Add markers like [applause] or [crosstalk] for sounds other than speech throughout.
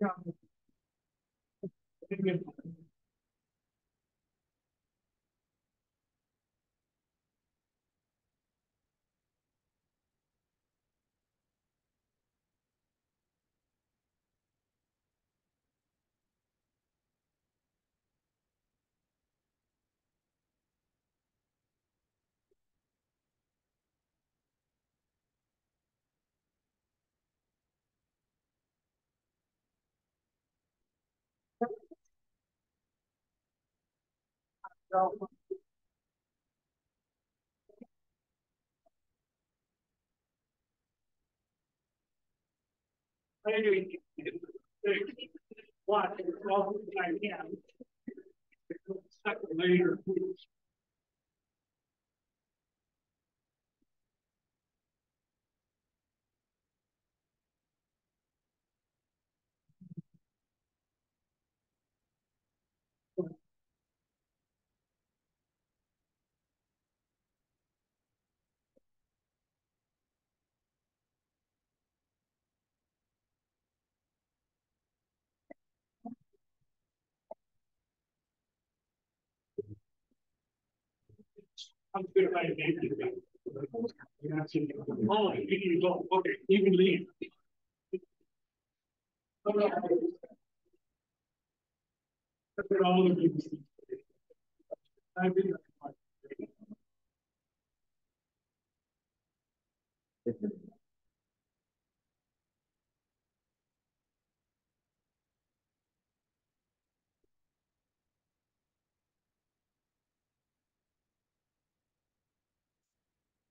Yeah. Watch it all time, yeah. Second later. Oh, you can go, okay, you can leave. You. I've been.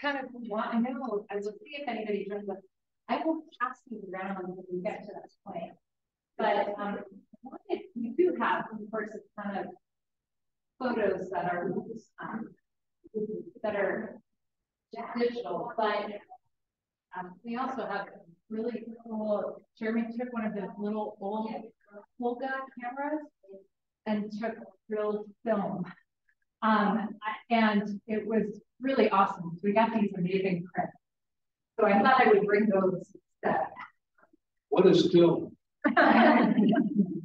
kind of want, I know, I will see if anybody joins us. I will pass these around when we get to that point. But um, if you do have, of course, a ton of photos that are um, that are digital, but um, we also have really cool. Jeremy took one of those little old Holga cameras and took real film. Um, and it was really awesome. We got these amazing prints. So I thought I would bring those instead. What is film? [laughs]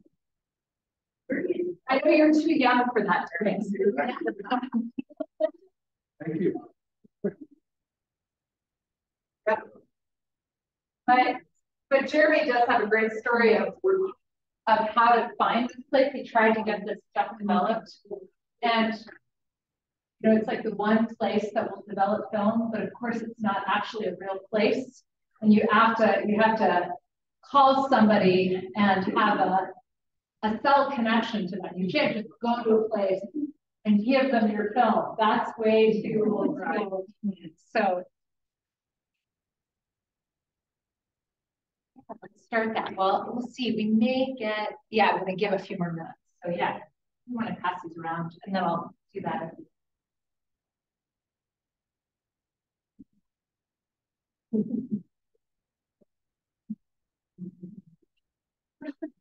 I know you're too young for that, Thank you. Yeah. But, but Jeremy does have a great story of, of how to find this place. He tried to get this stuff developed. And you know, it's like the one place that will develop film, but of course it's not actually a real place. And you have to you have to call somebody and have a a cell connection to them. You can't just go to a place and give them your film. That's way too right. So let's start that. Well, we'll see. We may get, yeah, we're gonna give a few more minutes. So yeah, you want to pass these around and then I'll do that. [laughs]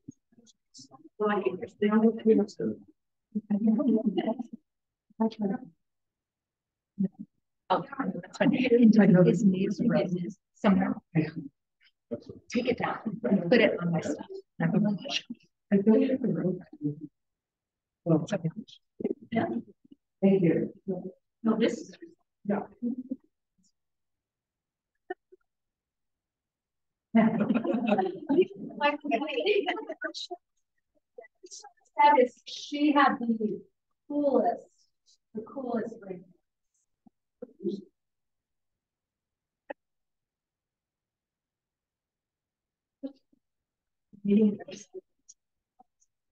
Oh, that's fine. His knees were somewhere. Take it down, put it on my stuff. Yeah. Thank you. No, this is. Yeah. [laughs] [laughs] That is, she had the coolest, the coolest ring.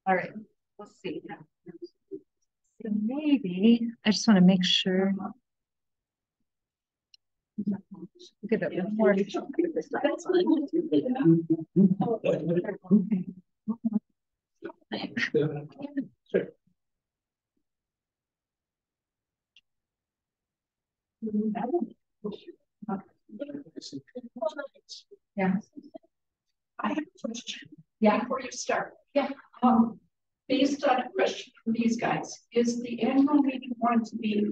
All right, we'll see. So maybe, I just want to make sure. Give it one [laughs] Yeah. I have a question. Yeah. Before you start. Yeah. Um, based on a question from these guys, is the annual meeting going to be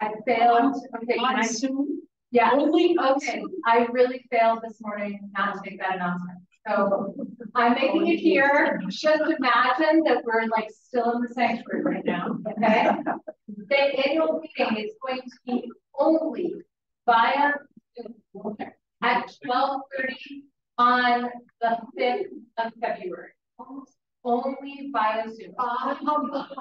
I failed, okay, on I, Zoom? yeah, Only okay? I really failed this morning not to make that announcement. So I'm making it here, just imagine that we're like still in the sanctuary right now, okay? The annual meeting is going to be only via Zoom at twelve thirty on the fifth of February. Only via Zoom. Oh,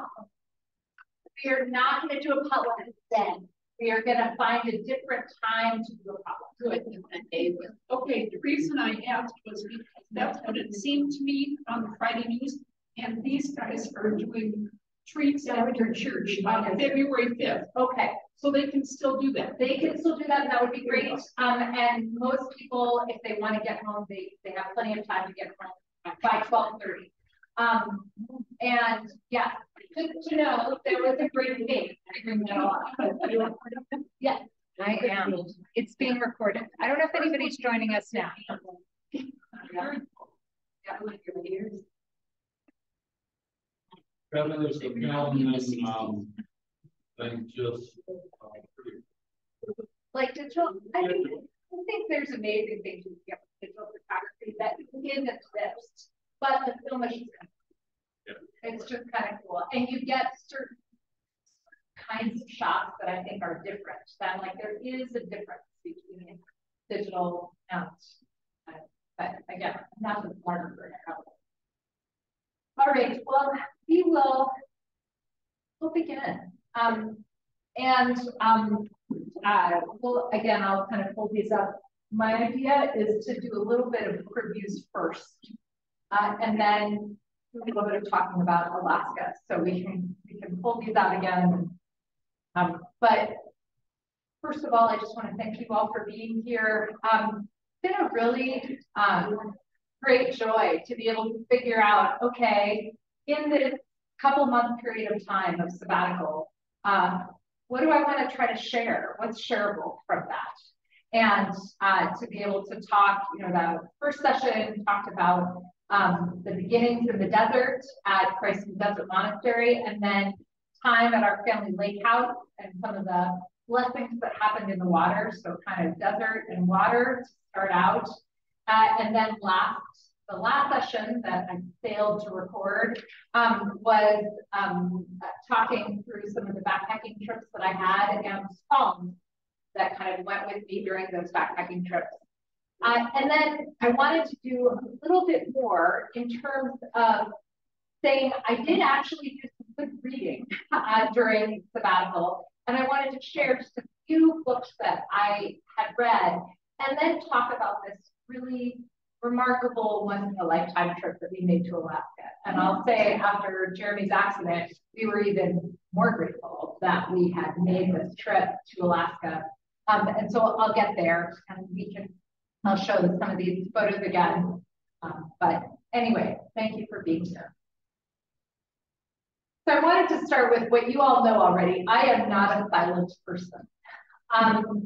we are not gonna do a public then. We are gonna find a different time to do a public. Good. Okay, the reason I asked was because that's what it seemed to me on the Friday news. And these guys are doing treats at their church on February fifth, Okay, so they can still do that. they can still do that, and that would be great. Um, and most people, if they wanna get home, they, they have plenty of time to get home by twelve thirty. Um, and yeah, just to know, there was a great date. Yeah, I am. It's being recorded. I don't know if anybody's joining us now. Kevin, there's a gentleman, um, thing just, uh, like digital, I think, I think there's amazing things you can get with digital photography that didn't exist, but the film is just kind of. It's just kind of cool, and you get certain kinds of shots that I think are different, that like there is a difference between digital and. uh, But again, not the smarter for it. All right, well, we will. We'll begin, um, and, um, uh, well, again, I'll kind of pull these up. My idea is to do a little bit of previews first. Uh, and then a little bit of talking about Alaska, so we can, we can pull these out again. Um, but first of all, I just want to thank you all for being here. Um, it's been a really, um, great joy to be able to figure out, okay, in this couple month period of time of sabbatical, uh, what do I want to try to share? What's shareable from that? And uh, to be able to talk, you know, the first session talked about um, the beginnings in the desert at Christ Desert Monastery, and then time at our family lake house and some of the blessings that happened in the water. So kind of desert and water to start out. Uh, and then last, the last session that I failed to record um, was um, talking through some of the backpacking trips that I had and songs that kind of went with me during those backpacking trips. Uh, and then I wanted to do a little bit more in terms of saying I did actually do some good reading [laughs] uh, during sabbatical, and I wanted to share just a few books that I had read, and then talk about this really remarkable once in a lifetime trip that we made to Alaska. And I'll say after Jeremy's accident, we were even more grateful that we had made this trip to Alaska. Um, and so I'll get there and we can, I'll show some of these photos again. Um, but anyway, thank you for being here. So I wanted to start with what you all know already. I am not a silent person. Um,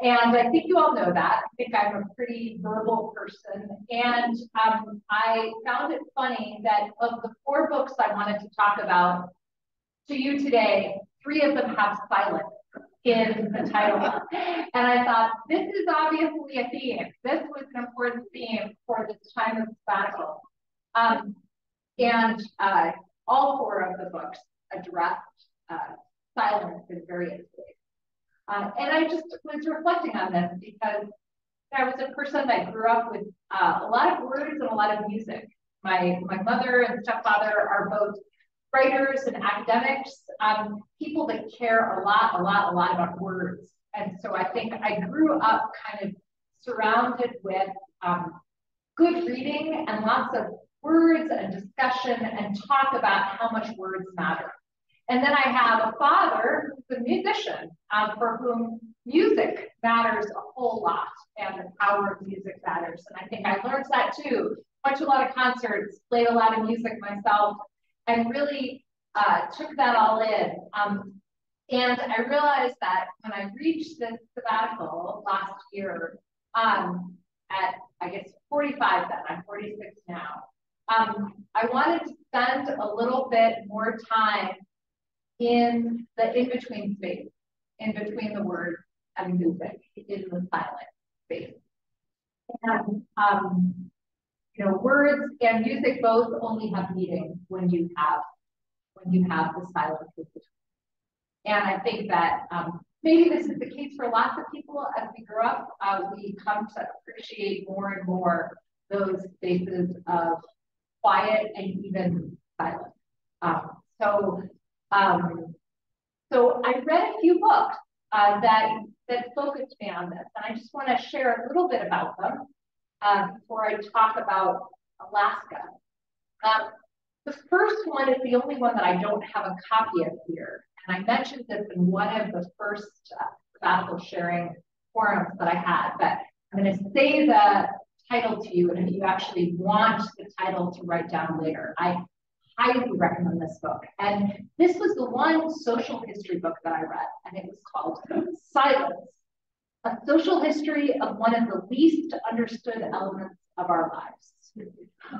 and I think you all know that. I think I'm a pretty verbal person. And um, I found it funny that of the four books I wanted to talk about to you today, three of them have silence in the title. And I thought, this is obviously a theme. This was an important theme for this time of sabbatical. Um, and uh, all four of the books addressed uh, silence in various ways. Uh, and I just was reflecting on this because I was a person that grew up with uh, a lot of words and a lot of music. My, my mother and stepfather are both writers and academics, um, people that care a lot, a lot, a lot about words. And so I think I grew up kind of surrounded with um, good reading and lots of words and discussion and talk about how much words matter. And then I have a father who's a musician um, for whom music matters a whole lot and the power of music matters. And I think I learned that too. Went to a lot of concerts, played a lot of music myself, and really uh, took that all in. Um, and I realized that when I reached this sabbatical last year, um, at I guess 45 then, I'm 46 now, um, I wanted to spend a little bit more time in the in-between space, in between the words and music, in the silent space. And, um, you know, words and music both only have meaning when you have, when you have the silence between. And I think that um, maybe this is the case for lots of people as we grow up, uh, we come to appreciate more and more those spaces of quiet and even silence. Um, so um, so I read a few books uh, that that focused me on this, and I just want to share a little bit about them uh, before I talk about Alaska. Um, the first one is the only one that I don't have a copy of here, and I mentioned this in one of the first uh, sharing forums that I had, but I'm going to say the title to you, and if you actually want the title to write down later, I highly recommend this book. And this was the one social history book that I read, and it was called Silence, a social history of one of the least understood elements of our lives.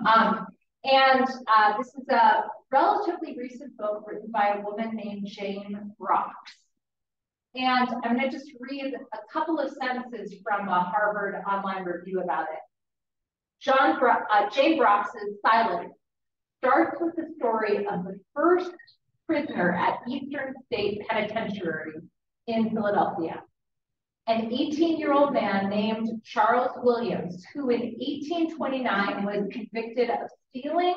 Um, and uh, this is a relatively recent book written by a woman named Jane Brox. And I'm going to just read a couple of sentences from a Harvard online review about it. John Bro uh, Jane Brox's Silence starts with the story of the first prisoner at Eastern State Penitentiary in Philadelphia. An 18-year-old man named Charles Williams, who in 1829 was convicted of stealing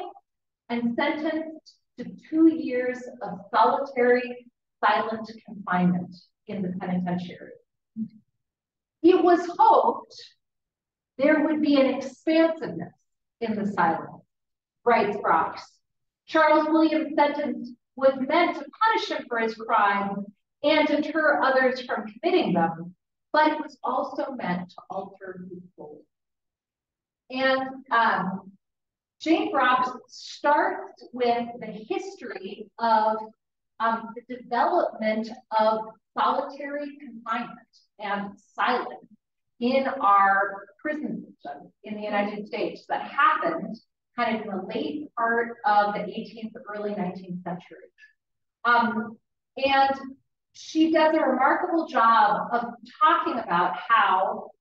and sentenced to two years of solitary silent confinement in the penitentiary. It was hoped there would be an expansiveness in the silence writes Brox. Charles Williams' sentence was meant to punish him for his crime and deter others from committing them, but it was also meant to alter soul. And um, Jane Brox starts with the history of um, the development of solitary confinement and silence in our prison system in the United States that happened kind of in the late part of the 18th, early 19th century. Um, and she does a remarkable job of talking about how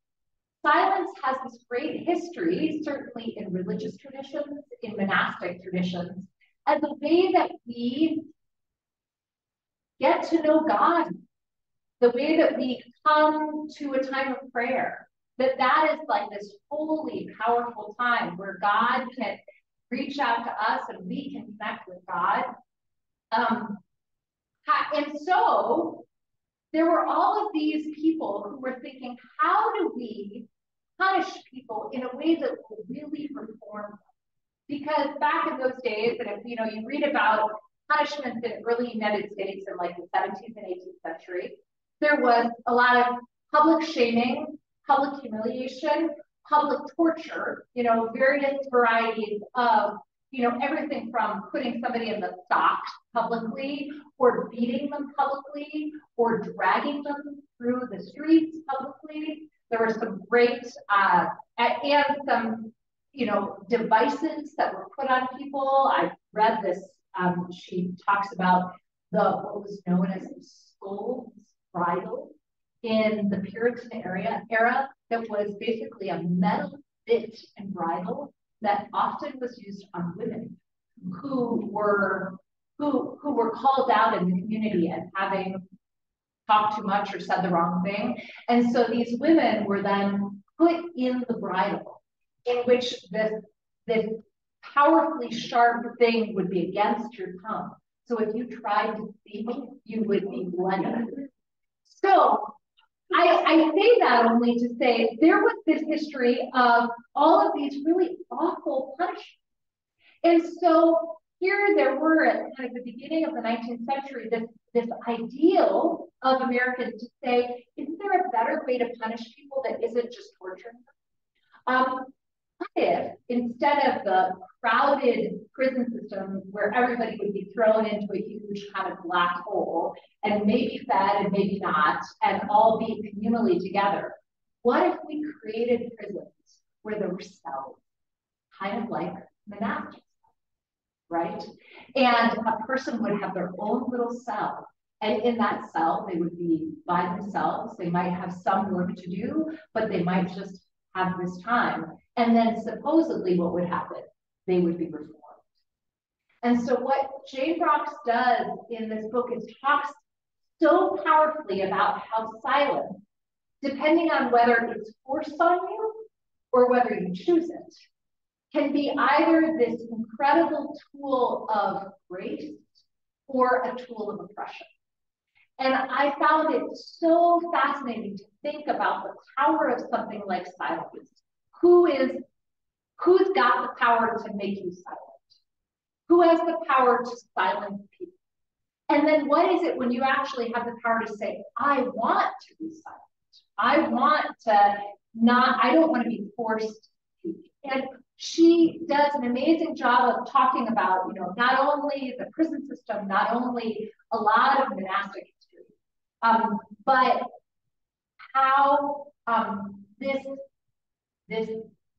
silence has this great history, certainly in religious traditions, in monastic traditions, as a way that we get to know God, the way that we come to a time of prayer, that that is like this holy, powerful time where God can reach out to us and we can connect with God. Um, and so there were all of these people who were thinking, how do we punish people in a way that will really reform them? Because back in those days, and if you know, you read about punishments in early United States in like the 17th and 18th century, there was a lot of public shaming, public humiliation, public torture, you know, various varieties of you know, everything from putting somebody in the stocks publicly or beating them publicly or dragging them through the streets publicly. There were some great, uh, and some, you know, devices that were put on people. I read this, um, she talks about the, what was known as the scold's bridle in the Puritan era, era that was basically a metal bit and bridle that often was used on women who were who who were called out in the community as having talked too much or said the wrong thing. And so these women were then put in the bridle in which this this powerfully sharp thing would be against your tongue. So if you tried to speak, you would be bloody. So I, I say that only to say there was this history of all of these really awful punishments. And so here there were at kind of the beginning of the 19th century, this, this ideal of Americans to say, isn't there a better way to punish people that isn't just torturing them? Um, if instead of the crowded prison system where everybody would be thrown into a huge kind of black hole and maybe fed and maybe not, and all be communally together, what if we created prisons where there were cells, kind of like monastic right? And a person would have their own little cell. And in that cell, they would be by themselves. They might have some work to do, but they might just have this time. And then supposedly what would happen? They would be reformed. And so what Jane Brox does in this book is talks so powerfully about how silence, depending on whether it's forced on you or whether you choose it, can be either this incredible tool of grace or a tool of oppression. And I found it so fascinating to think about the power of something like silence. Who is, who's got the power to make you silent? Who has the power to silence people? And then what is it when you actually have the power to say, I want to be silent. I want to not, I don't want to be forced to. And she does an amazing job of talking about, you know, not only the prison system, not only a lot of monastic history, um, but how um, this, this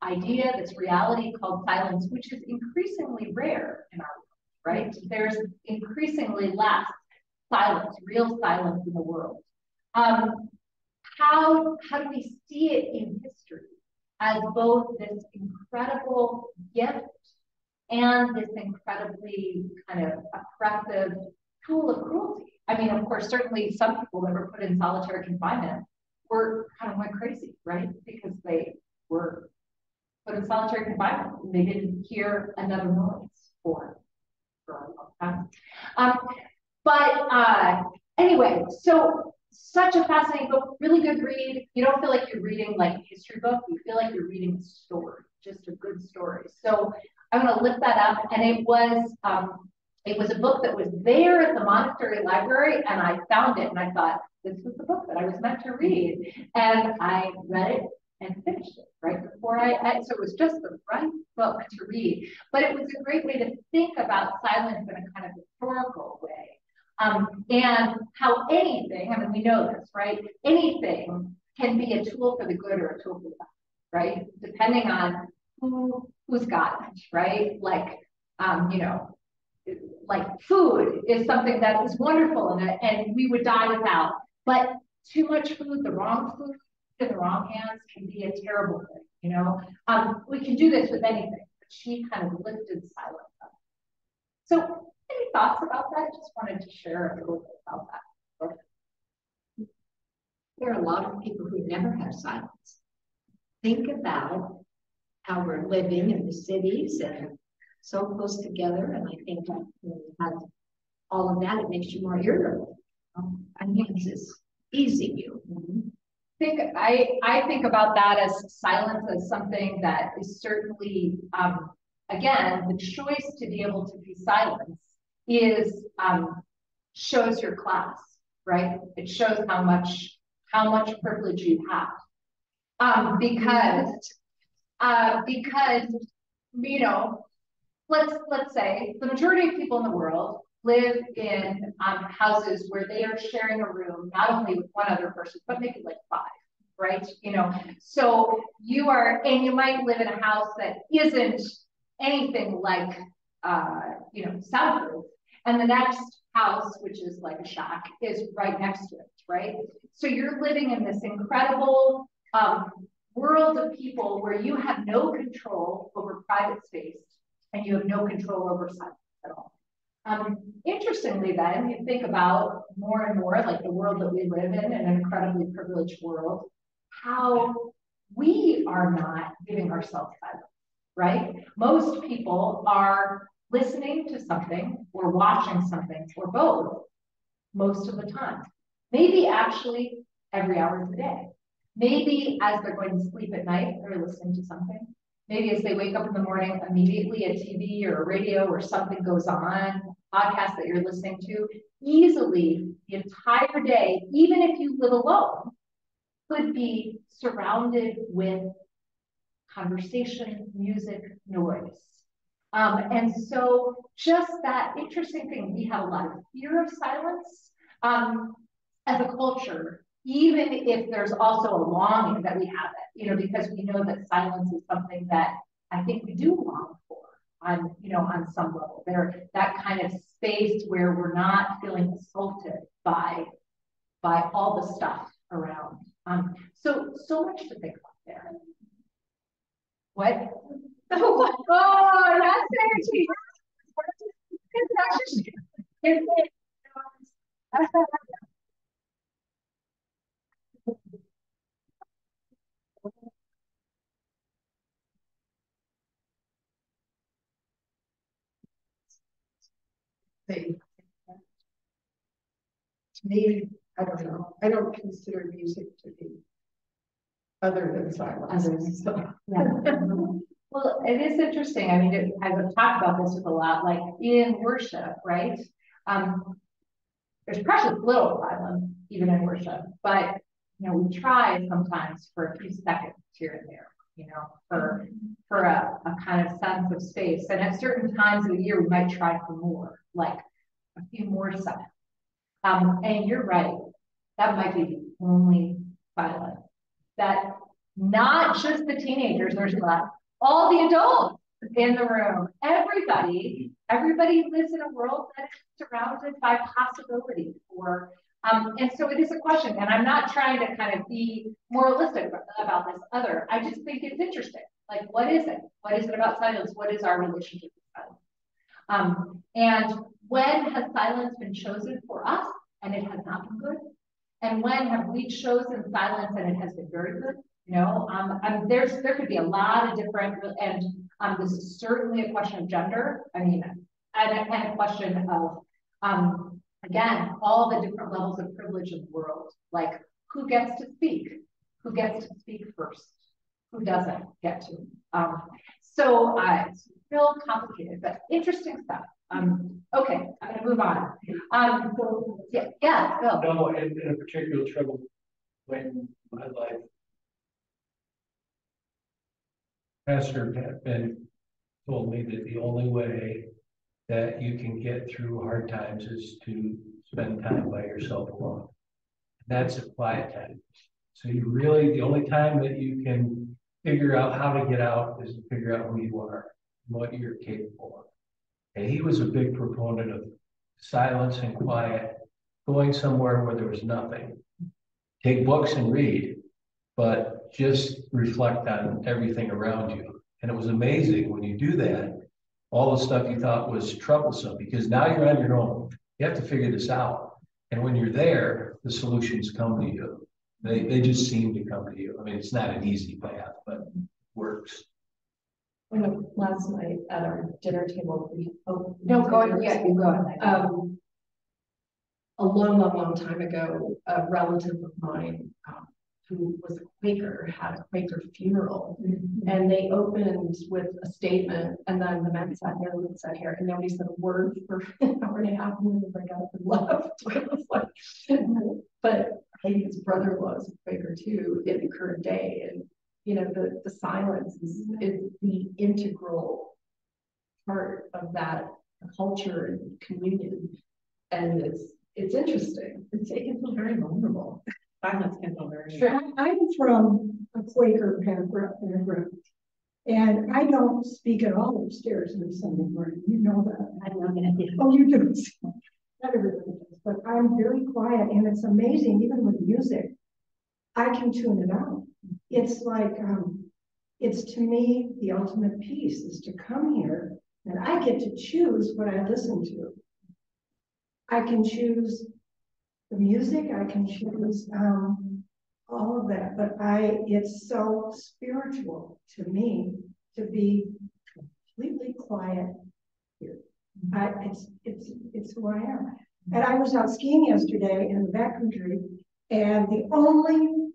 idea, this reality called silence, which is increasingly rare in our world, right? There's increasingly less silence, real silence in the world. Um, how, how do we see it in history? as both this incredible gift and this incredibly kind of oppressive tool of cruelty. I mean, of course, certainly some people that were put in solitary confinement were kind of went crazy, right? Because they were put in solitary confinement they didn't hear another noise for, for a long time. Um, but uh, anyway, so such a fascinating book, really good read. You don't feel like you're reading like a history book. You feel like you're reading a story, just a good story. So I'm going to lift that up. And it was um, it was a book that was there at the monastery library, and I found it, and I thought this was the book that I was meant to read, and I read it and finished it right before I, I so it was just the right book to read. But it was a great way to think about silence in a kind of historical way um, and how anything, I mean, we know this, right? Anything can be a tool for the good or a tool for the bad, right? Depending on who who's got it, right? Like, um, you know, like food is something that is wonderful and, and we would die without. But too much food, the wrong food in the wrong hands can be a terrible thing, you know? Um, we can do this with anything, but she kind of lifted silence up. So any thoughts about that? Just wanted to share a little bit about that. There are a lot of people who never have silence. Think about how we're living in the cities and so close together. And I think that when you have all of that, it makes you more irritable. Um, I think this is easing you. Think I, I think about that as silence as something that is certainly, um, again, the choice to be able to be silent is um, shows your class, right? It shows how much how much privilege you have. Um, because uh, because you know let's, let's say the majority of people in the world live in, um, houses where they are sharing a room, not only with one other person, but maybe like five, right? You know, so you are, and you might live in a house that isn't anything like, uh, you know, soundproof. And the next house, which is like a shack, is right next to it, right? So you're living in this incredible, um, world of people where you have no control over private space and you have no control over silence at all. Um, interestingly, then you think about more and more like the world that we live in, an incredibly privileged world, how we are not giving ourselves silence, right? Most people are listening to something or watching something or both most of the time. Maybe actually every hour of the day. Maybe as they're going to sleep at night, they're listening to something. Maybe as they wake up in the morning, immediately a TV or a radio or something goes on, podcast that you're listening to, easily the entire day, even if you live alone, could be surrounded with conversation, music, noise. Um, and so just that interesting thing, we have a lot of fear of silence um, as a culture, even if there's also a longing that we have it, you know, because we know that silence is something that I think we do long for on, you know, on some level. There, that kind of space where we're not feeling assaulted by, by all the stuff around. Um, so, so much to think about there. What? [laughs] oh, that's it. [laughs] thing. To me, I don't know, I don't consider music to be other than silence. Other than. Yeah. [laughs] Well, it is interesting. I mean, it, I've talked about this with a lot, like in worship, right? Um, there's precious little silence even in worship, but you know, we try sometimes for a few seconds here and there, you know, for for a, a kind of sense of space. And at certain times of the year, we might try for more, like a few more seconds. Um, and you're right, that might be the only silence. That not just the teenagers are left, all the adults in the room, everybody, everybody lives in a world that is surrounded by possibility for um, and so it is a question, and I'm not trying to kind of be moralistic about this other. I just think it's interesting. Like, what is it? What is it about silence? What is our relationship with silence? Um, and when has silence been chosen for us and it has not been good? And when have we chosen silence and it has been very good? You know, um, I mean, there's there could be a lot of different, and um, this is certainly a question of gender. I mean, and, and a question of um, again, all the different levels of privilege in the world, like who gets to speak, who gets to speak first, who doesn't get to. Um, so uh, it's real complicated, but interesting stuff. Um, okay, I'm gonna move on. Um, so, yeah, yeah, Bill. No, in, in a particular trouble when my life. Pastor had been told me that the only way that you can get through hard times is to spend time by yourself alone. And That's a quiet time. So you really, the only time that you can figure out how to get out is to figure out who you are, what you're capable of. And he was a big proponent of silence and quiet, going somewhere where there was nothing. Take books and read, but just reflect on everything around you. And it was amazing when you do that, all the stuff you thought was troublesome because now you're on your own. You have to figure this out. And when you're there, the solutions come to you. They, they just seem to come to you. I mean, it's not an easy path, but works. When last night at our dinner table, we. Oh, No, go ahead, yeah, you go ahead. Um, a long, long, long time ago, a relative of mine, um, who was a Quaker, had a Quaker funeral. And they opened with a statement, and then the men sat there and sat here, and nobody said a word for [laughs] an hour and a half, and then they got up and left. Was like, but Heidi's brother-in-law is a Quaker too, in the current day, and, you know, the, the silence is, mm-hmm. is the integral part of that culture and communion. And it's, it's interesting. It's, it can feel very vulnerable. Silence can feel very. I- I'm from a Quaker background, background, and I don't speak at all upstairs on Sunday morning, you know that. I'm not going that. Oh, you do. [laughs] Not everybody does, but I'm very quiet and it's amazing, even with music. I can tune it out. It's like, um, it's to me, the ultimate peace is to come here and I get to choose what I listen to. I can choose the music, I can choose, um, all of that, but I, it's so spiritual to me to be completely quiet here. I, it's, it's, it's who I am. And I was out skiing yesterday in the backcountry, and the only,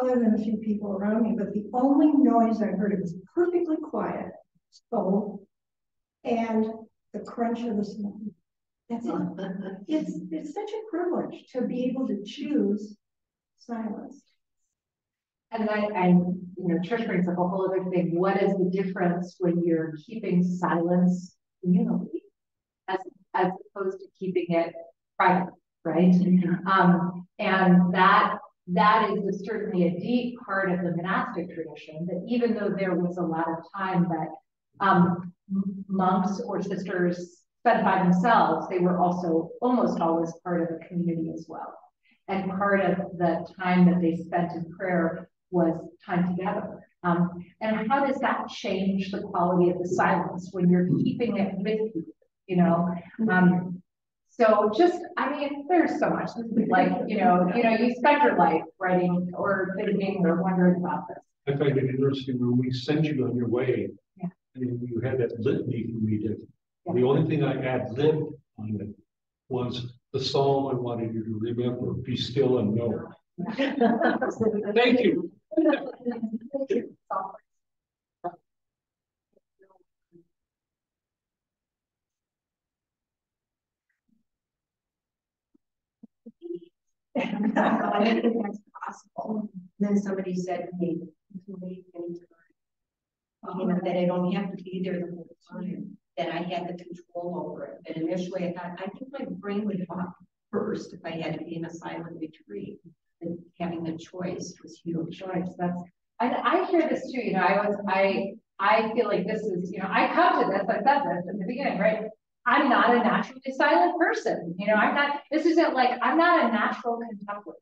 other than a few people around me, but the only noise I heard, it was perfectly quiet, so, and the crunch of the snow. That's it. [laughs] It's, it's such a privilege to be able to choose silence. And I, I, you know, church brings up a whole other thing. What is the difference when you're keeping silence communally? As, as opposed to keeping it private, right? Um, and that, that is certainly a deep part of the monastic tradition, that even though there was a lot of time that um, monks or sisters spent by themselves, they were also almost always part of a community as well. And part of the time that they spent in prayer was time together. Um, and how does that change the quality of the silence when you're keeping it with you, you know? Um, so just, I mean, there's so much, This is like, you know, you know, you spend your life writing or thinking or wondering about this. I find it interesting when we send you on your way. Yeah. And you had that litany we did. Yeah. The only thing I ad libbed on it was the psalm I wanted you to remember, be still and know. [laughs] Thank you. Thank you. I don't think that's possible. Then somebody said to me, "You can leave anytime." You know, that I don't have to be there the whole time, that I had the control over it. But initially I thought, I think my brain would talk first if I had to be in a silent retreat. And having the choice was huge. choice. That's, and I hear this too, you know, I was, I, I feel like this is, you know, I come to this, I said this in the beginning, right? I'm not a naturally silent person, you know, I'm not, this isn't like, I'm not a natural contemplative,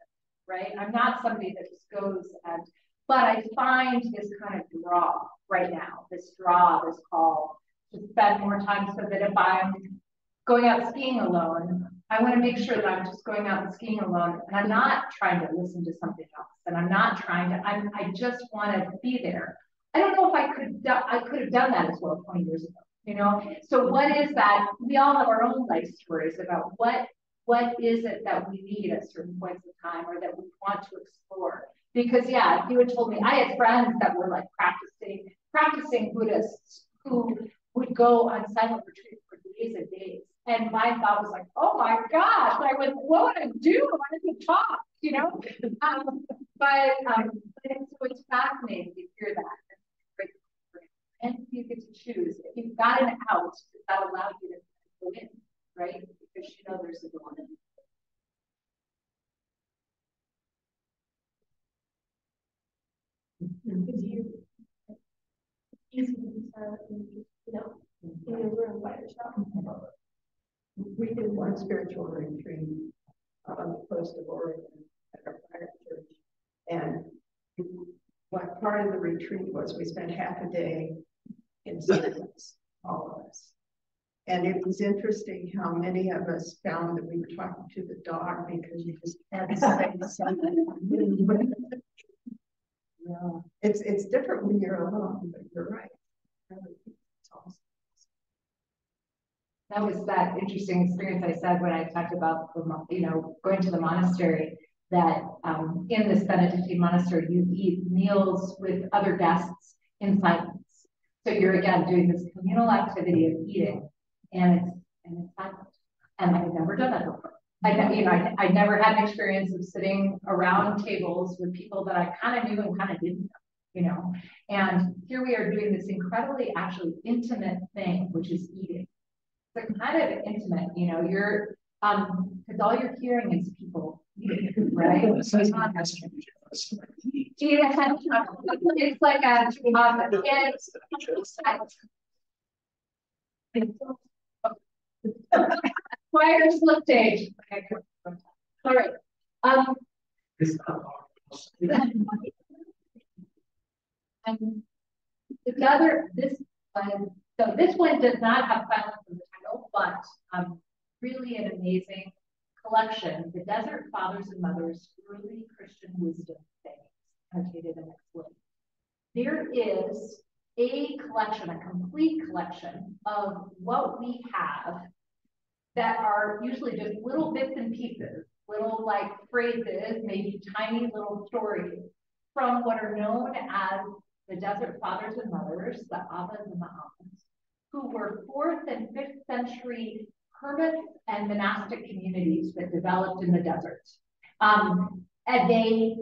right? I'm not somebody that just goes and, but I find this kind of draw right now, this draw, this call to spend more time so that if I'm going out skiing alone, I want to make sure that I'm just going out and skiing alone and I'm not trying to listen to something else. And I'm not trying to, I'm, I just want to be there. I don't know if I could I could have done that as well 20 years ago, you know? So what is that? We all have our own life stories about what, what is it that we need at certain points of time or that we want to explore? Because yeah, if you had told me, I had friends that were like practicing, practicing Buddhists who would go on silent retreat for days and days. And my thought was like, oh my gosh, I would, what would I do? I want to talk, you know? [laughs] Um, but um, so it's fascinating to hear that. And you get to choose. If you've got an out, does that allow you to go in, right? Because you know there's a door. Because you, easy to be silent and you know, in your room by yourself. We did one spiritual retreat uh, on the coast of Oregon at our prior church. And what part of the retreat was we spent half a day in silence, all of us. And it was interesting how many of us found that we were talking to the dog because you just had to say [laughs] something. Yeah, it's, it's different when you're alone, but you're right. That was that interesting experience I said when I talked about, the you know, going to the monastery, that um, in this Benedictine monastery, you eat meals with other guests in silence. So you're again doing this communal activity of eating and it's, and it's silent. And I've never done that before. I, you know, I, I never had an experience of sitting around tables with people that I kind of knew and kind of didn't know. you know? And here we are doing this incredibly actually intimate thing, which is eating. It's kind of intimate, you know, you're, um, because all you're hearing is people eating, right? so it's Um, Yeah, it's like a, um. Choir slip stage. All right, um. The other, this, one, so this one does not have violence in the title, but, um, really an amazing collection, The Desert Fathers and Mothers, Early Christian Wisdom Things, annotated and explained. There is a collection, a complete collection of what we have that are usually just little bits and pieces, little like phrases, maybe tiny little stories from what are known as the Desert Fathers and Mothers, the Abbas and the Ammas, who were fourth and fifth century hermits and monastic communities that developed in the desert. Um, and they,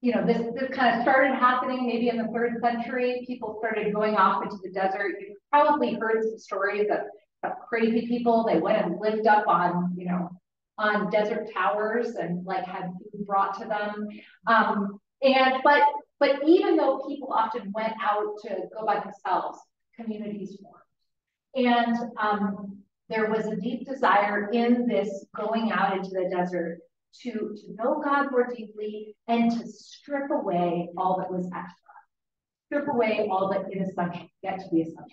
you know, this, this kind of started happening maybe in the third century. People started going off into the desert. You've probably heard some stories of, of crazy people. They went and lived up on, you know, on desert towers and like had food brought to them. Um, and but but even though people often went out to go by themselves, communities formed. And um, there was a deep desire in this going out into the desert to, to know God more deeply and to strip away all that was extra, strip away all that is essential, get to the essential.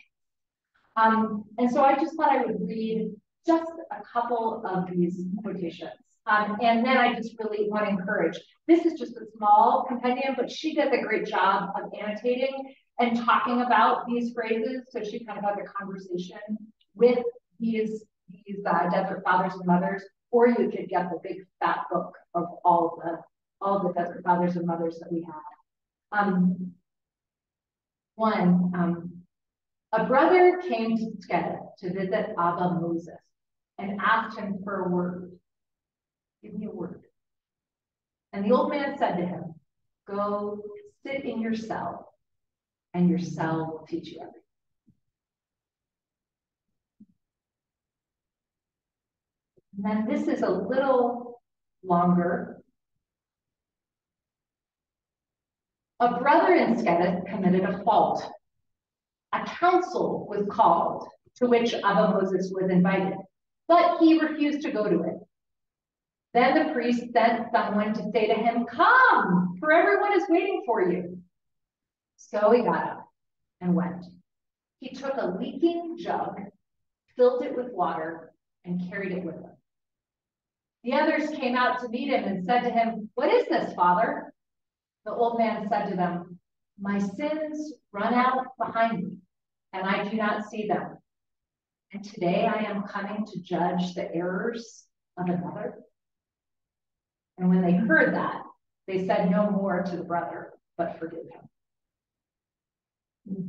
Um, and so I just thought I would read just a couple of these quotations. Um, and then I just really want to encourage. This is just a small compendium, but she does a great job of annotating and talking about these phrases. So she kind of had a conversation with these, these uh, desert fathers and mothers, or you could get the big fat book of all the all the desert fathers and mothers that we have. Um, one, um, a brother came to Sked to visit Abba Moses and asked him for a word. Give me a word. And the old man said to him, Go sit in your cell, and your cell will teach you everything. And then this is a little longer. A brother in Sked committed a fault. A council was called to which Abba Moses was invited, but he refused to go to it. Then the priest sent someone to say to him, Come, for everyone is waiting for you. So he got up and went. He took a leaking jug, filled it with water, and carried it with him. The others came out to meet him and said to him, What is this, father? The old man said to them, My sins run out behind me, and I do not see them. And today I am coming to judge the errors of another. And when they heard that, they said no more to the brother, but forgive him. Hmm.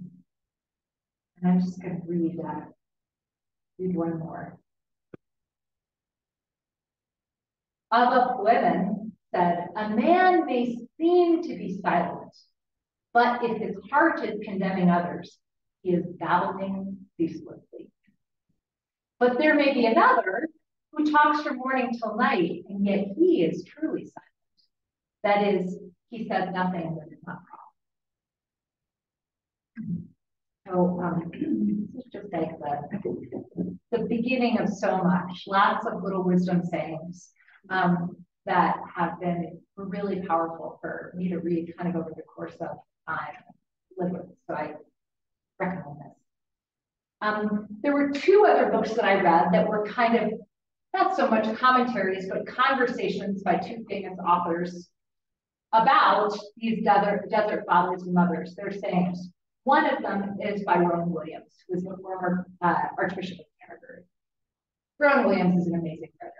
And I'm just going to read that. Read one more. Abba Poemen said, A man may seem to be silent, but if his heart is condemning others, he is babbling ceaselessly. But there may be another who talks from morning till night, and yet he is truly silent. That is, he says nothing that is not wrong. So um, [clears throat] this is just like the, the beginning of so much, lots of little wisdom sayings um, that have been really powerful for me to read kind of over the course of time. So I recommend this. Um, there were two other books that I read that were kind of not so much commentaries, but conversations by two famous authors about these desert, desert fathers and mothers, their sayings. One of them is by Rowan Williams, who is the former uh, Archbishop of Canterbury. Rowan Williams is an amazing writer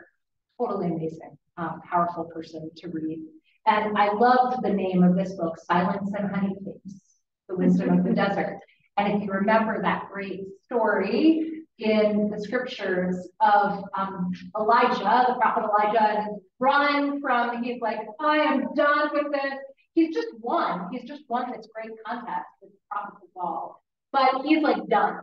totally amazing, um, powerful person to read. And I loved the name of this book, Silence and Honey Cakes, The Wisdom of the [laughs] Desert. And if you remember that great story in the scriptures of um, Elijah, the prophet Elijah, and run from, he's like, I am done with this. he's just one, he's just one that's great contact with the prophet of Baal. But he's like done.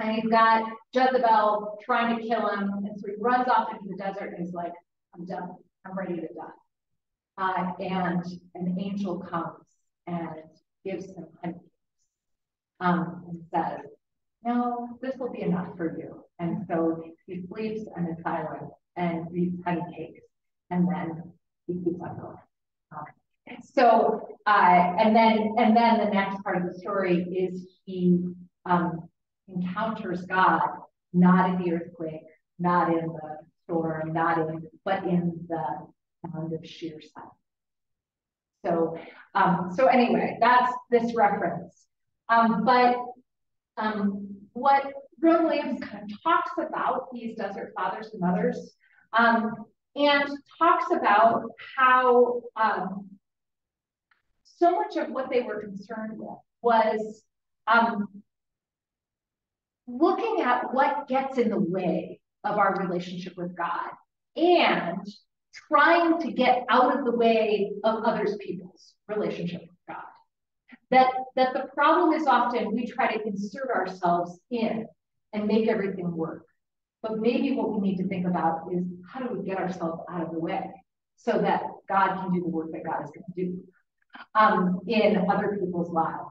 And he's got Jezebel trying to kill him. And so he runs off into the desert and he's like, I'm done. I'm ready to die. Uh, and an angel comes and gives him honey. Um, and says, No, this will be enough for you. And so he sleeps and is silent and reads honey cakes. And then he keeps on going. Um, so, uh, and then and then the next part of the story is he um, encounters God, not in the earthquake, not in the storm, not in, but in the sound of sheer silence. So, um, so anyway, that's this reference. Um, but um, what Rowan Williams kind of talks about these desert fathers and mothers, um, and talks about how um, so much of what they were concerned with was um, looking at what gets in the way of our relationship with God and trying to get out of the way of others people's relationship with God. That, that the problem is often we try to insert ourselves in and make everything work. But maybe what we need to think about is how do we get ourselves out of the way so that God can do the work that God is going to do um, in other people's lives.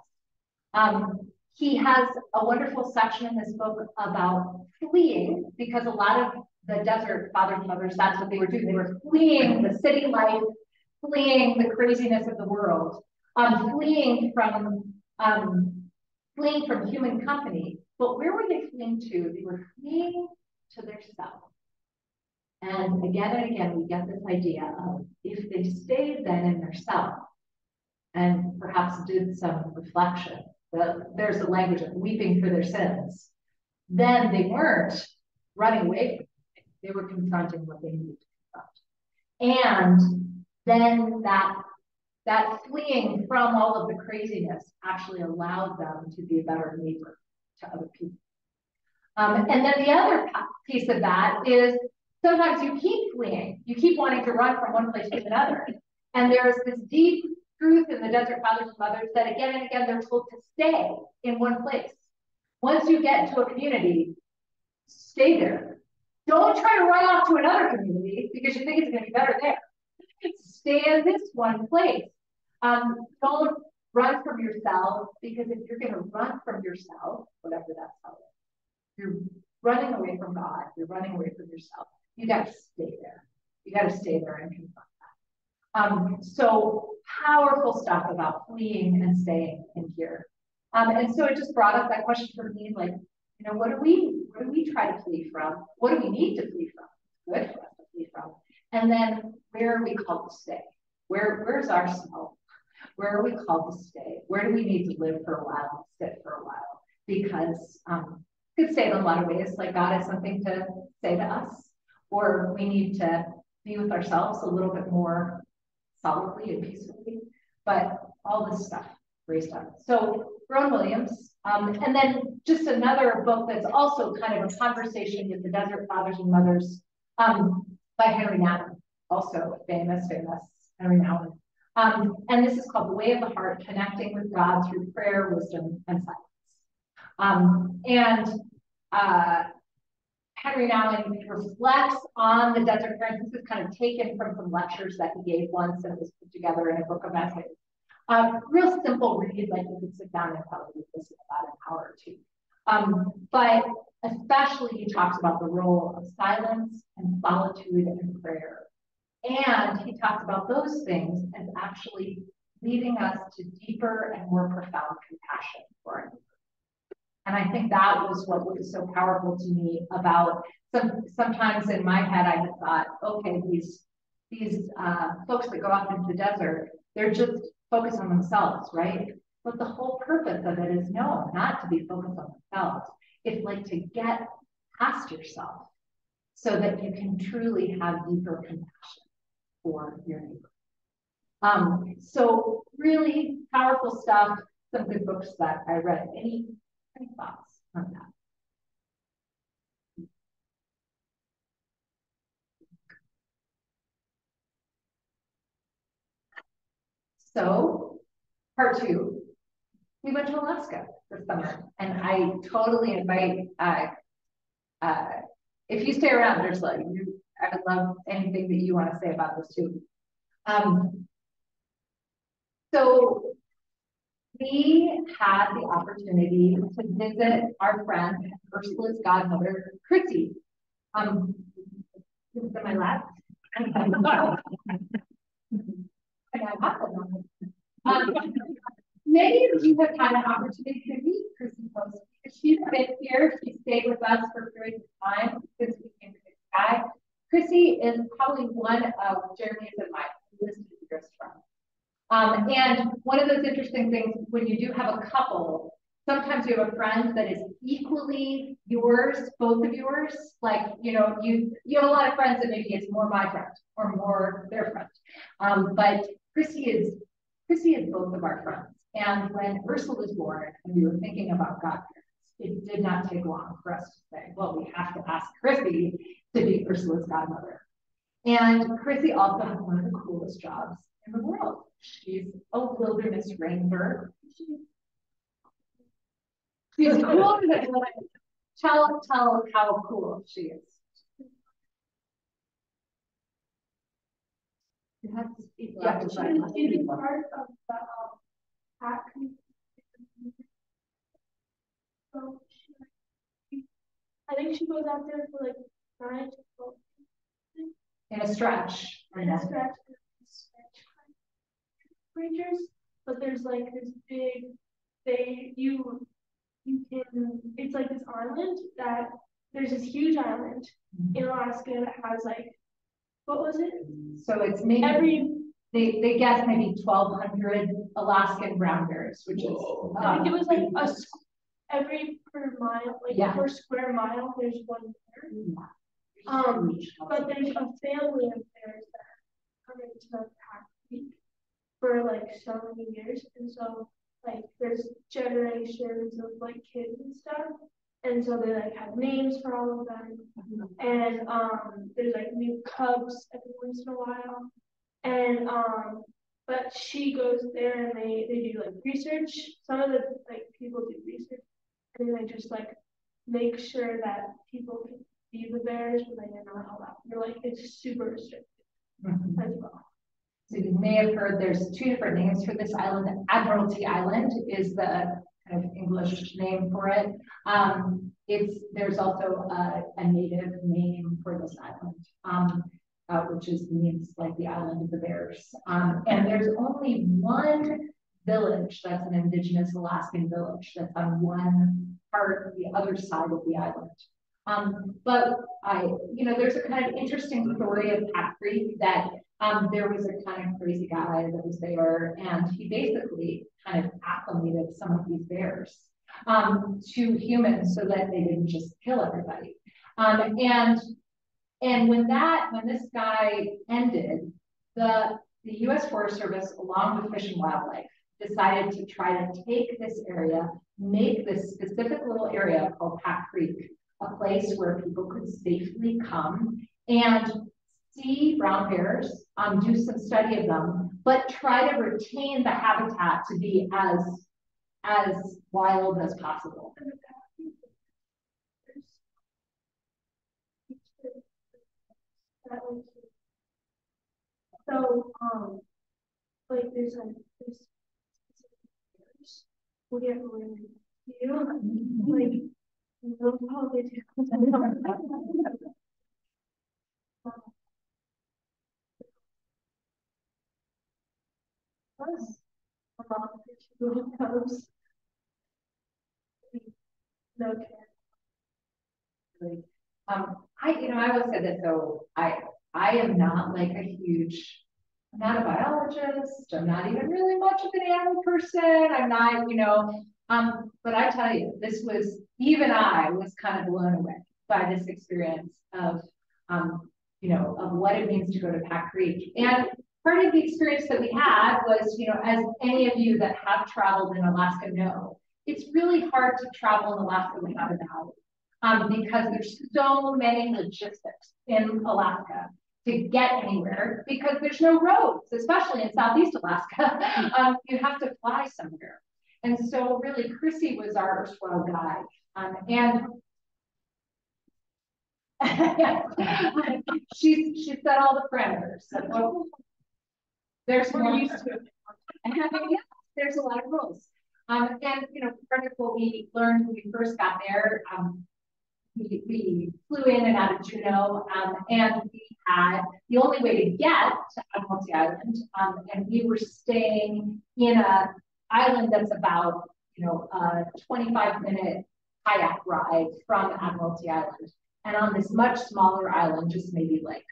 Um, he has a wonderful section in this book about fleeing because a lot of the desert fathers and mothers, that's what they were doing. They were fleeing the city life, fleeing the craziness of the world, um, fleeing from um, fleeing from human company. But where were they fleeing to? They were fleeing to their self. And again and again, we get this idea of if they stayed then in their self and perhaps did some reflection, the, there's the language of weeping for their sins, then they weren't running away. They were confronting what they needed to confront. And then that that fleeing from all of the craziness actually allowed them to be a better neighbor to other people. Um, and then the other piece of that is sometimes you keep fleeing, you keep wanting to run from one place to another. And there's this deep truth in the desert fathers and mothers that again and again they're told to stay in one place. Once you get into a community, stay there. Don't try to run off to another community because you think it's going to be better there. Stay in this one place. Um, don't run from yourself because if you're going to run from yourself, whatever that's called, you're running away from God, you're running away from yourself. You got to stay there. You got to stay there and confront. Um, so powerful stuff about fleeing and staying in here. Um, and so it just brought up that question for me, like, you know, what do we what do we try to flee from? What do we need to flee from? Good for us to flee from. And then where are we called to stay? Where where's our self? Where are we called to stay? Where do we need to live for a while, sit for a while? Because um, could say it in a lot of ways, like God has something to say to us, or we need to be with ourselves a little bit more solidly and peacefully. But all this stuff raised up. So Rowan Williams, um, and then just another book that's also kind of a conversation with the desert fathers and mothers um, by Henri Nouwen, also famous, famous Henri Nouwen. Um, and this is called The Way of the Heart, Connecting with God Through Prayer, Wisdom, and Silence. Um, and uh, Henri Nouwen reflects on the desert currents. This is kind of taken from some lectures that he gave once and was put together in a book of essays. Um, real simple read, like you could sit down and probably in about an hour or two. Um, but especially he talks about the role of silence and solitude and prayer. And he talks about those things as actually leading us to deeper and more profound compassion for our. And I think that was what was so powerful to me about some sometimes in my head I had thought, okay, these these uh, folks that go off into the desert, they're just focused on themselves, right? But the whole purpose of it is no, not to be focused on themselves. It's like to get past yourself so that you can truly have deeper compassion for your neighbor. Um, so really powerful stuff, some good books that I read. Any any thoughts on that? So part two, we went to Alaska for summer and I totally invite, uh, uh, if you stay around, there's like, you, I would love anything that you want to say about this too. Um, so we had the opportunity to visit our friend Ursula's godmother, Chrissy. Um, this is my them. [laughs] Um, many of you have had an opportunity to meet Chrissy Post. She's been here, she stayed with us for periods of time since we came to the sky. Chrissy is probably one of Jeremy's and my listed dearest friends. Um, and one of those interesting things when you do have a couple, sometimes you have a friend that is equally yours, both of yours. Like, you know, you you have a lot of friends that maybe it's more my friend or more their friend. Um, but Chrissy is Chrissy is both of our friends. And when Ursula was born and we were thinking about godparents, it did not take long for us to say, well, we have to ask Chrissy to be Ursula's godmother. And Chrissy also has one of the coolest jobs in the world. She's a wilderness ranger. She's [laughs] cool. Tell, tell how cool she is. You have to speak. Yeah, part of the, um, pack. So, she, I think she goes out there for like nine to twelve. In a stretch. And a stretch, creatures, but there's like this big, they, you, you can, it's like this island that, there's this huge island in Alaska that has like, what was it? So it's maybe, Every, they, they guess maybe twelve hundred Alaskan brown bears, which is. I think it was like a every per mile, like Yeah. per square mile, there's one bear. Yeah. Um, but there's a family of bears that come into the Pack Creek for like so many years, and so like there's generations of like kids and stuff, and so they like have names for all of them, and um there's like new cubs every once in a while, and um but she goes there and they they do like research. Some of the like people do research, and then they just like make sure that people can see the bears, but then you're not allowed. You're like it's super restricted Mhm. as well. So you may have heard there's two different names for this island. Admiralty Island is the kind of English name for it. Um, it's, there's also a, a native name for this island, um, uh, which is means like the island of the bears. Um, and there's only one village that's an indigenous Alaskan village that's on one part, of the other side of the island. Um, but I, you know, there's a kind of interesting story of Pack Creek that um, there was a kind of crazy guy that was there, and he basically kind of acclimated some of these bears um, to humans so that they didn't just kill everybody. Um, and and when that when this guy ended, the the U.S. Forest Service, along with Fish and Wildlife, decided to try to take this area, make this specific little area called Pack Creek a place where people could safely come and see brown bears, um, do some study of them, but try to retain the habitat to be as, as wild as possible. So, um, like there's like this. We get really, you like, you know how they do. [laughs] Um. Um, I, you know, I will say this, though, I, I am not like a huge, I'm not a biologist, I'm not even really much of an animal person, I'm not, you know, um, but I tell you, this was, even I was kind of blown away by this experience of, um, you know, of what it means to go to Pack Creek. And part of the experience that we had was, you know, as any of you that have traveled in Alaska know, it's really hard to travel in Alaska without a valley um, because there's so many logistics in Alaska. to get anywhere because there's no roads, especially in Southeast Alaska. [laughs] um, you have to fly somewhere. And so really Chrissy was our erstwhile guide. Um, and [laughs] [laughs] she, she set all the parameters. So, there's more used to it. yeah, there's a lot of rules. Um, and you know, part of what we learned when we first got there, um, we, we flew in and out of Juneau, um, and we had the only way to get to Admiralty Island, um, and we were staying in a island that's about, you know, a 25 minute kayak ride from Admiralty Island. And on this much smaller island, just maybe like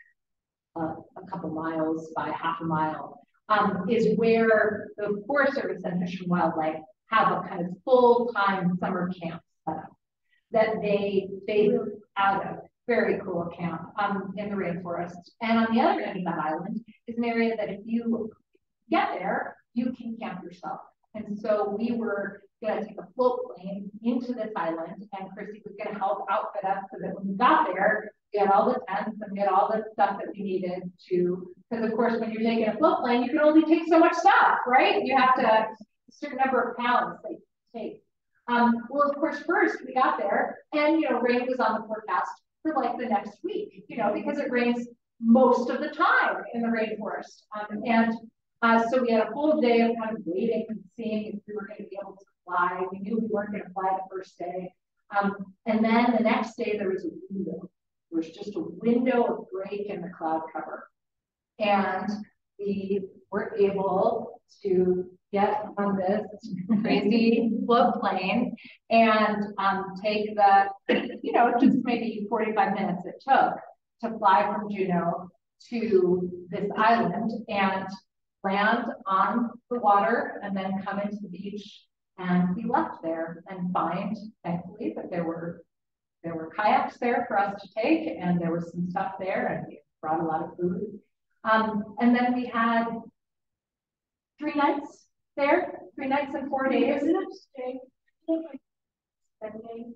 a, a couple miles by half a mile, um, is where the Forest Service and Fish and Wildlife have a kind of full-time summer camp set up that they base out of. Very cool camp um, in the rainforest. And on the other end of that island is an area that if you get there, you can camp yourself. And so we were going to take a float plane into this island, and Christy was going to help outfit us so that when we got there, we had all the tents and we had all the stuff that we needed to. Because of course, when you're taking a float plane, you can only take so much stuff, right? You have to a certain number of pounds they take. Um, well, of course, first we got there, and you know, rain was on the forecast for like the next week, you know, because it rains most of the time in the rainforest. Um, and uh, so we had a full day of kind of waiting and seeing if we were going to be able to fly. We knew we weren't going to fly the first day. Um, and then the next day there was a window. There was just a window of break in the cloud cover. And we were able to get on this [laughs] crazy float plane and um, take the, you know, just maybe 45 minutes it took to fly from Juneau to this island and land on the water and then come into the beach and we left there and find, thankfully, that there were there were kayaks there for us to take and there was some stuff there and we brought a lot of food. Um, and then we had three nights there, three nights and four days. Stay, like, spending,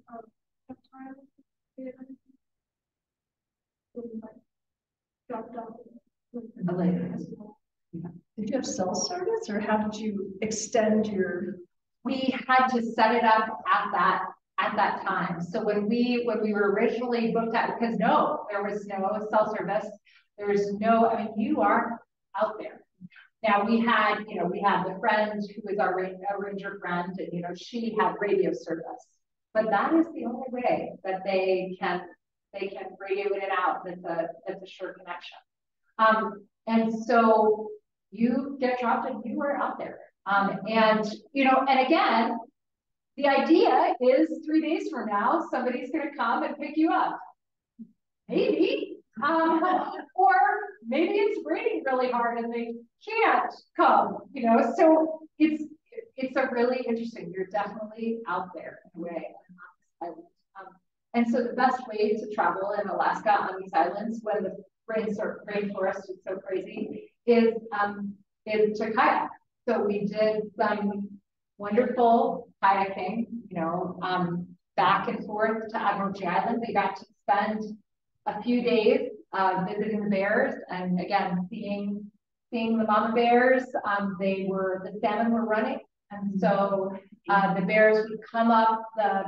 Did you have cell service or how did you extend your? We had to set it up at that at that time. So when we when we were originally booked out, because no, there was no cell service. There's no, I mean, you are out there. Now we had, you know, we had the friend who was our ranger friend, and you know, she had radio service. But that is the only way that they can they can radio and out. That's a that's a sure connection. Um, and so you get dropped and you are out there. Um, and, you know, and again, the idea is three days from now, somebody's going to come and pick you up. Maybe. Um, [laughs] or maybe it's raining really hard and they can't come, you know, so it's, it's a really interesting, you're definitely out there in a way. Um, and so the best way to travel in Alaska on these islands when the rain, rainforest is so crazy is um, is to kayak. So we did some wonderful kayaking, you know, um, back and forth to Admiralty Island. We got to spend a few days uh, visiting the bears and again seeing seeing the mama bears. Um, they were the salmon were running, and so uh, the bears would come up the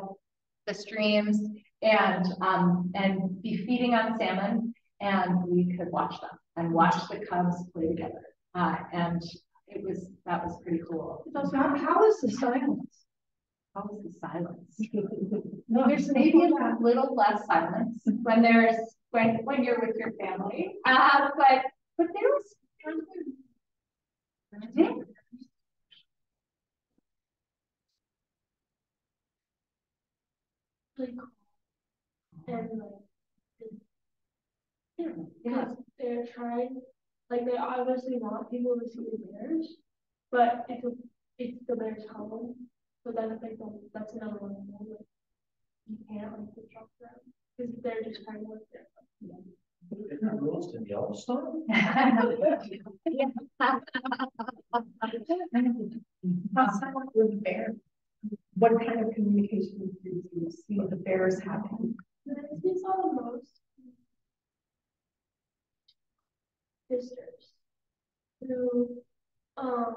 the streams and um, and be feeding on salmon, and we could watch them and watch the cubs play together. Uh, and it was, that was pretty cool. So how, how is the silence? How was the silence? [laughs] there's maybe a little less silence when there's, when, when you're with your family. Uh, but, but there was, yeah. and like, yeah, they're trying like they obviously want people to see the bears, but it's a, it's the bears home. So then if they don't, that's another one. Like, you can't like push off them because they're just trying to work there. Isn't there rules in Yellowstone? [laughs] with the bear? What kind of communication did you see the bears having? We saw the most sisters who, um,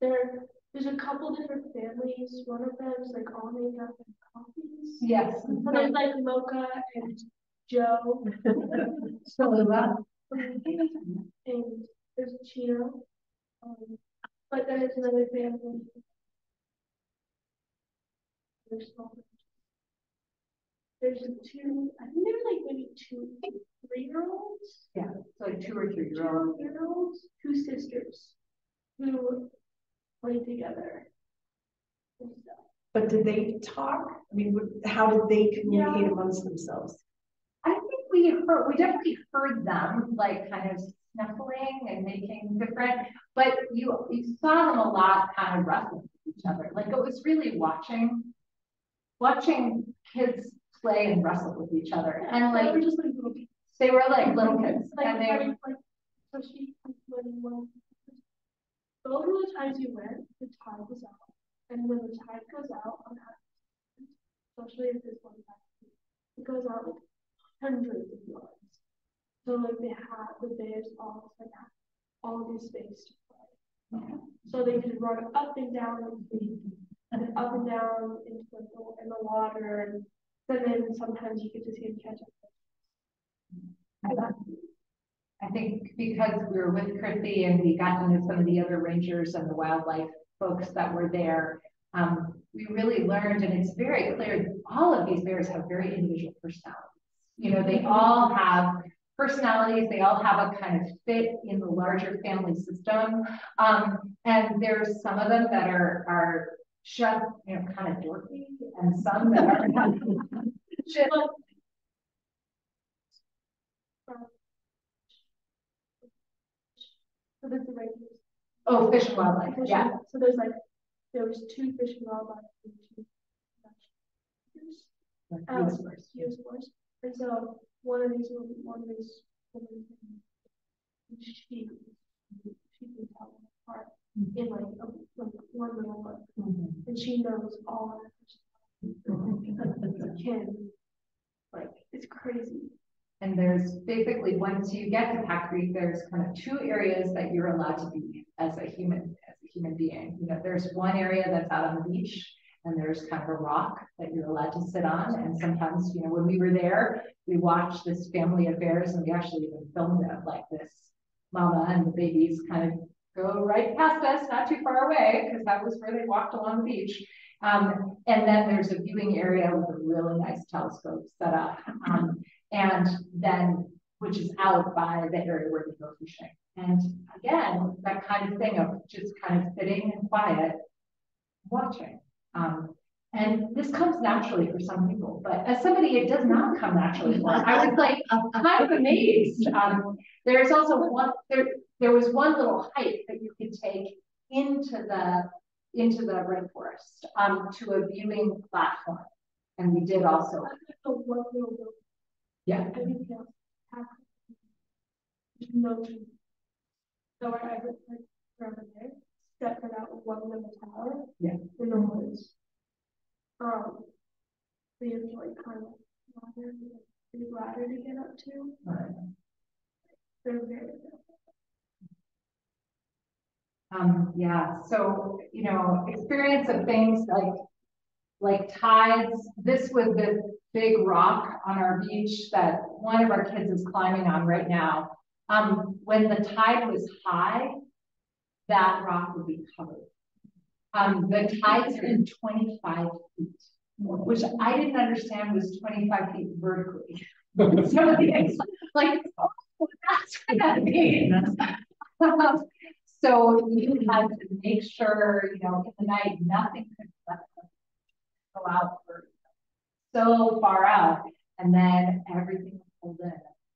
there, there's a couple different families. One of them is like all named after coffees. Yes. There's like Mocha and Joe. [laughs] So and there's Chino. Um, but then it's another family. There's. There's two, I think there were like maybe two, three year olds. Yeah, so like two or three year olds. Two year olds, two sisters who played together. But did they talk? I mean, how did they communicate Yeah. amongst themselves? I think we heard, we definitely heard them like kind of snuffling and making different, but you, you saw them a lot kind of wrestling with each other. Like it was really watching, watching kids play and wrestle with each other. And like, They were just like little kids. they were like little kids Like, and they, like, like, so she, when, when, those were the times you went, the tide was out. And when the tide goes out on that, especially if this one time, it goes out like hundreds of yards. So like they have, the bears all like all this space to play. So they just run up and down the and up and down into the, in the water and then then sometimes you get to see them catch up. I think because we were with Chrissy and we got to know some of the other rangers and the wildlife folks that were there, um, we really learned, and it's very clear, all of these bears have very individual personalities. You know, they all have personalities, they all have a kind of fit in the larger family system. Um, and there's some of them that are, are just, you know, kind of dorky, and some that are kind of just So there's the rangers. Oh, fish and wildlife, Fish yeah. So there's like, there was two fish and wildlife and two. Um, US force. And so one of these, women- one of these women, she, she can tell apart in like, a, like one little look. And she knows all of their mm-hmm. [laughs] Kim, like, it's crazy. And there's basically, once you get to Pack Creek, there's kind of two areas that you're allowed to be as a human, as a human being. You know, there's one area that's out on the beach and there's kind of a rock that you're allowed to sit on. And sometimes, you know, when we were there, we watched this family of bears and we actually even filmed it like this. Mama and the babies kind of go right past us, not too far away, because that was where they walked along the beach. Um, and then there's a viewing area with a really nice telescope set up. Um, and then, which is out by the area where we go fishing. And again, that kind of thing of just kind of sitting and quiet, watching. Um, and this comes naturally for some people, but as somebody it does not come naturally for, I was like [laughs] kind of amazed. Um, there's also one, there, there was one little hike that you could take into the, into the rainforest, um, to a viewing platform. And we did also, The one little yeah, everything else. half- No. tree. So I, I was there, stepped out with one little tower. Yeah. In the woods. Um. So you have to like kind of ladder, big ladder to get up to. Right. They're very. Um, yeah, so, you know, experience of things like, like tides. This was this big rock on our beach that one of our kids is climbing on right now. Um, when the tide was high, that rock would be covered. Um, the tide's been twenty-five feet, which I didn't understand was twenty-five feet vertically. [laughs] so the like, oh, that's what that means. [laughs] So you had to make sure, you know, in the night, nothing could go out for so far out. And then everything was pulled in,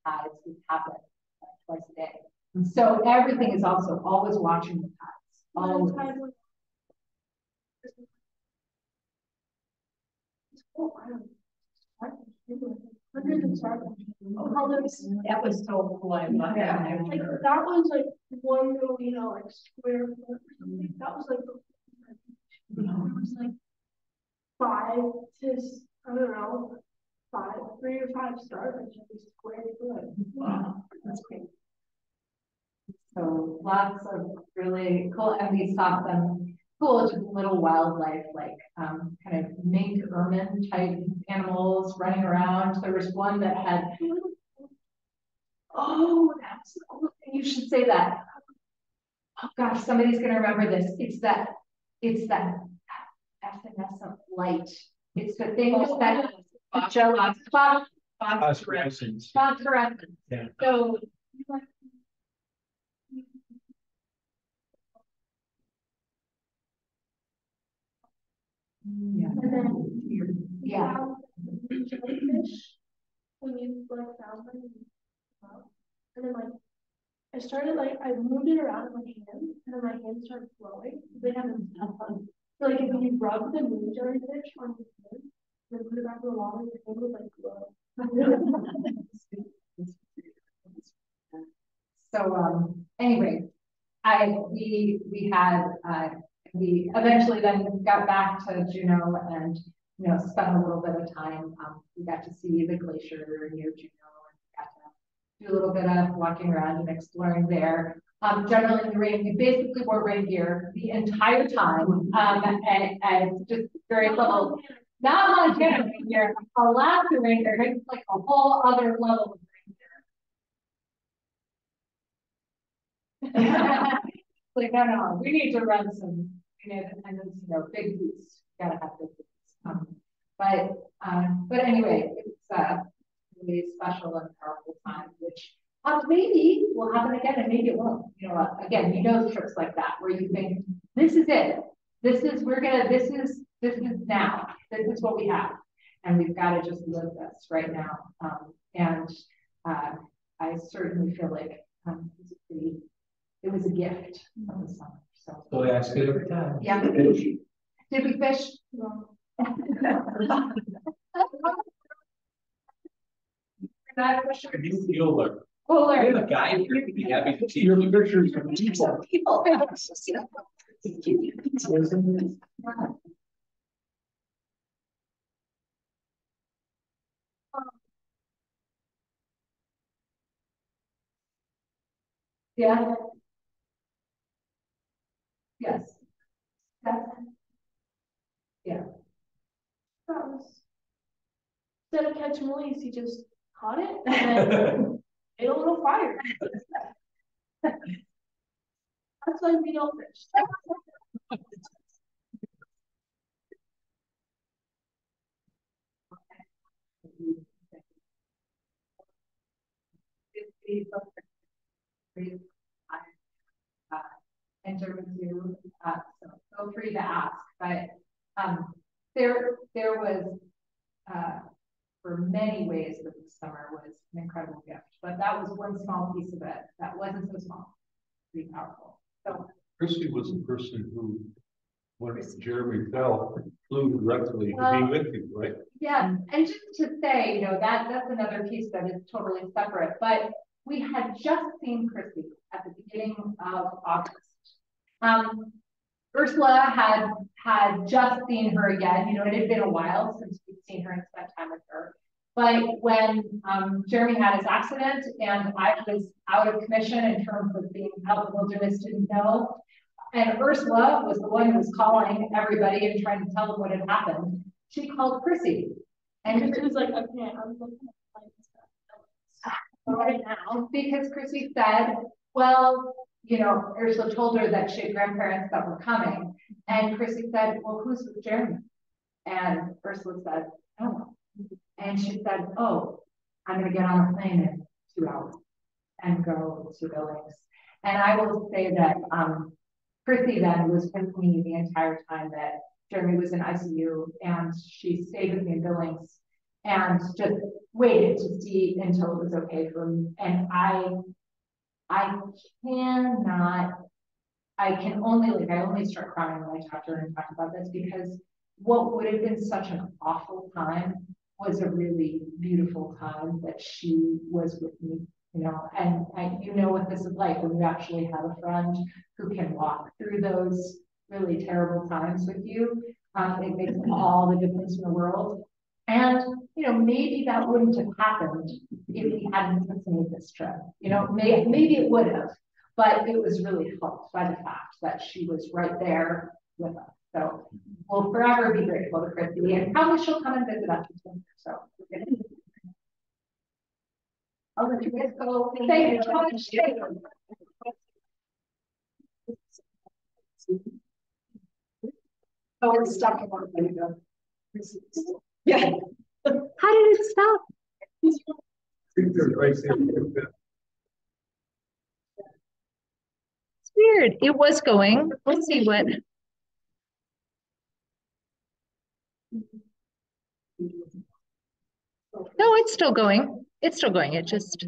as would happen like twice a day. And so everything is also always watching the tides. Always. Oh, don't. know. Hundreds of starfish. Oh, how those- That was so cool. I love that. Like, that was like one little, you know, like square foot or something, that was like. the- It was like. Five to, I don't know, five, three or five starfish every square foot. Wow, that's great. So lots of really cool, and we saw some cool, just little wildlife, like, um, kind of mink ermine type animals running around. There was one that had, oh, that's the cool thing, you should say that. Oh gosh, somebody's gonna remember this. It's that, it's that evanescent light. It's the thing that, Joe, spot, Phosphorescence. Yeah. So. Yeah. And then. Yeah. Jellyfish, when you like found them. And then like, I started like, I moved it around in my hand, and then my hand started flowing, they have this on. So like, if you rub the moon jellyfish on your hand, then put it back in the water, your hand would like glow. [laughs] So, um, anyway, I, we, we had, uh, we eventually then got back to Juneau and, you know, spent a little bit of time. Um, we got to see the glacier near Juneau and got to do a little bit of walking around and exploring there. Um, generally the rain, we basically wore rain gear the entire time, um, and, and just very little, not Montana rain gear, Alaska rain gear, it's like a whole other level of rain gear. [laughs] Like, no, no, we need to run some, you know, and then, you know, big boots, gotta have big boots. Um, but, um, but anyway, it's, a really special and powerful time, which, uh, maybe will happen again and maybe it won't. You know, uh, again, you know, trips like that where you think, this is it. This is, we're gonna, this is, this is now, this is what we have. And we've got to just live this right now. Um, and, uh, I certainly feel like, um, it's it was a gift of the summer, so. So I ask it every time. Yeah. Did we fish? Not a fisher. If you feel like, Cooler. we have a guy here, we'd be happy to see your pictures of people. People. [laughs] Yeah. Yes. That's. Yeah. That. Instead of catch and release, he just caught it [laughs] and then made a little fire. That's why we don't fish. Uh, enter into, uh, so feel free to ask, but, um, there, there was, uh, for many ways that the summer was an incredible gift, but that was one small piece of it that wasn't so small, pretty powerful. So, Christy was the person who, when Jeremy fell, flew directly to be with you, right? yeah, and just to say, you know, that, that's another piece that is totally separate, but we had just seen Chrissy at the beginning of August. Um, Ursula had, had just seen her again, you know, it had been a while since we'd seen her and spent time with her. But when, um, Jeremy had his accident and I was out of commission in terms of being out in the wilderness, didn't know. And Ursula was the one who was calling everybody and trying to tell them what had happened. She called Chrissy. And it was like, okay, I'm looking at right now, because Chrissy said, well, you know, Ursula told her that she had grandparents that were coming. And Chrissy said, well, who's with Jeremy? And Ursula said, I don't know. And she said, oh, I'm gonna get on a plane in two hours and go to Billings. And I will say that, um, Chrissy then was with me the entire time that Jeremy was in ICU and she stayed with me in Billings and just waited to see until it was okay for me. And I, I cannot, I can only, like, I only start crying when I talk to her and talk about this because what would have been such an awful time was a really beautiful time that she was with me, you know, and I, you know what this is like when you actually have a friend who can walk through those really terrible times with you. Um, it makes all the difference in the world. And, you know, maybe that wouldn't have happened if we hadn't made this trip. You know, may, maybe it would have, But it was really helped by the fact that she was right there with us. So we'll forever be grateful to Christy and probably she'll come and visit us. So. I'll let you guys go. Thank you so much. Oh, it's stuck in one thing. Yeah. How did it stop? It's weird. It was going. Let's see what. No, it's still going. It's still going. It just.